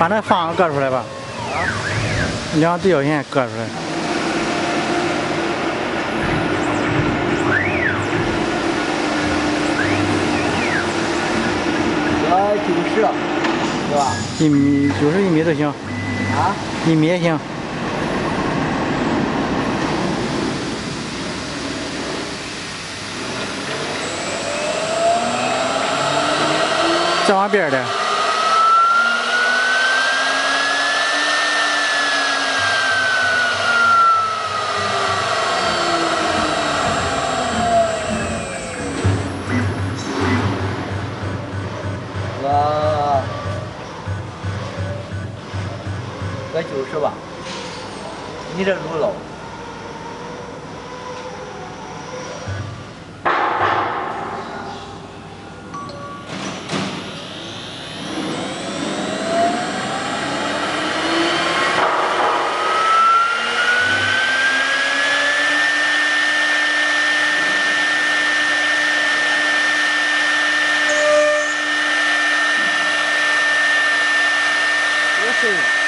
把那方割出来吧。啊。两对角线割出来。要九十，是吧？一米九十一米都行。啊？一米也行。再往边的。该九十吧？你这路老。Thank.